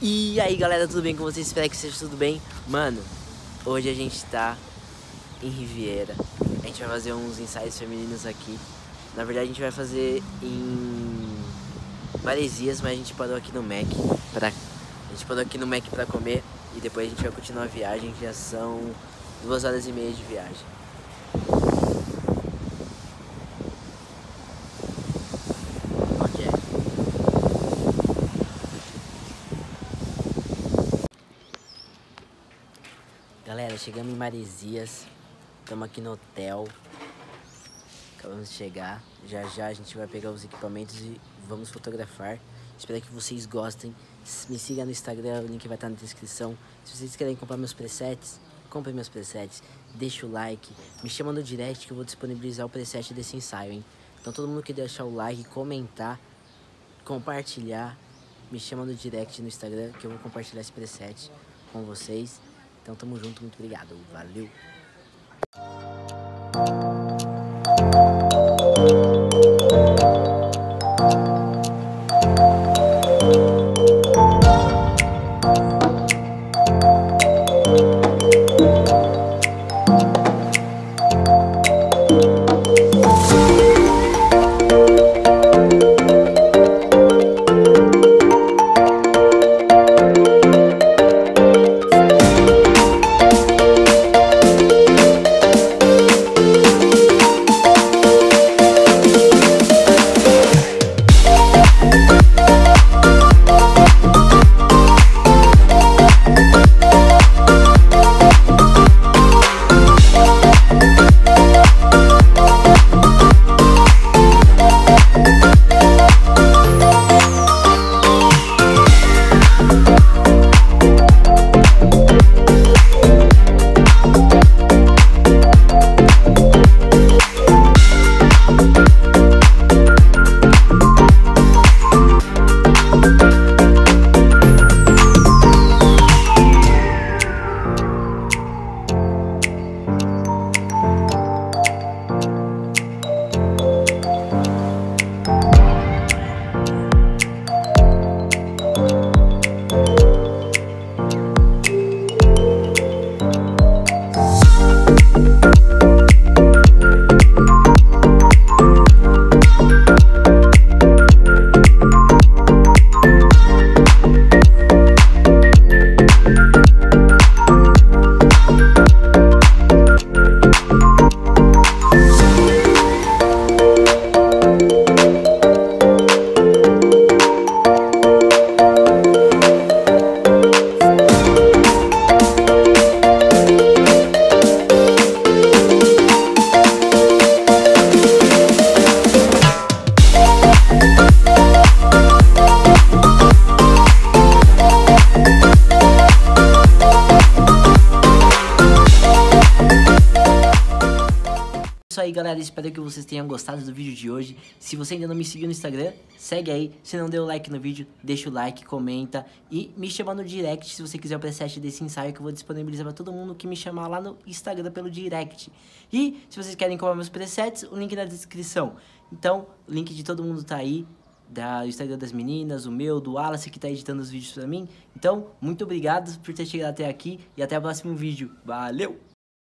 E aí galera, tudo bem com vocês? Espero que seja tudo bem. Mano, hoje a gente tá em Riviera. A gente vai fazer uns ensaios femininos aqui. Na verdade a gente vai fazer em Maresias, mas a gente parou aqui no Mac pra... A gente parou aqui no Mac pra comer E depois a gente vai continuar a viagem, já são duas horas e meia de viagem Chegamos em Maresias. Estamos aqui no hotel. Acabamos de chegar. Já já a gente vai pegar os equipamentos e vamos fotografar. Espero que vocês gostem. Me siga no Instagram, o link vai estar na descrição. Se vocês querem comprar meus presets, comprem meus presets. Deixa o like. Me chama no direct que eu vou disponibilizar o preset desse ensaio, hein? Então todo mundo que deixar o like, comentar, compartilhar, me chama no direct no Instagram que eu vou compartilhar esse preset com vocês. Então tamo junto, muito obrigado. Valeu! Isso aí, galera. Espero que vocês tenham gostado do vídeo de hoje. Se você ainda não me seguiu no Instagram, segue aí. Se não deu like no vídeo, deixa o like, comenta. E me chama no direct se você quiser o preset desse ensaio que eu vou disponibilizar para todo mundo que me chamar lá no Instagram pelo direct. E se vocês querem comprar meus presets, o link na descrição. Então, o link de todo mundo tá aí. Da, Instagram das meninas, o meu, do Wallace que tá editando os vídeos pra mim. Então, muito obrigado por ter chegado até aqui e até o próximo vídeo. Valeu!